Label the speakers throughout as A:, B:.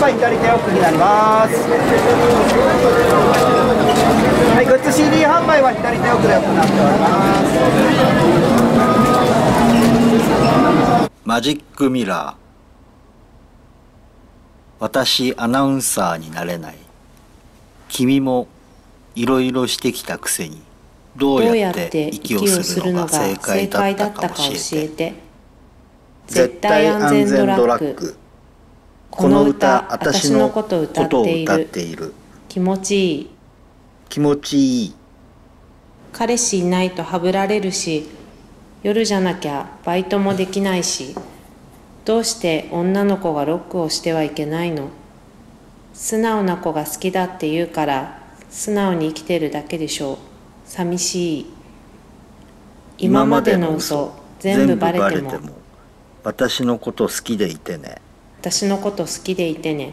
A: 販売左手奥になりますはいグッズ CD 販売は左手奥で行っております
B: マジックミラー。私アナウンサーになれない。君もいろいろしてきたくせに。どうやって息をするのが正解だったか教えて。絶対安全ドラッグこの歌私のことを歌っている。
C: 気持ちいい。
B: 気持ちいい。
C: 彼氏いないとはぶられるし夜じゃなきゃバイトもできないしどうして女の子がロックをしてはいけないの？素直な子が好きだって言うから素直に生きてるだけでしょう。寂しい。今までの嘘全部バレても
B: 私のこと好きでいてね
C: 私のこと好きでいてね。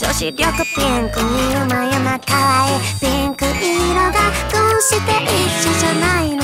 D: 女子力ピンクにうまいな可愛い。ピンク色がこうして一緒じゃないの。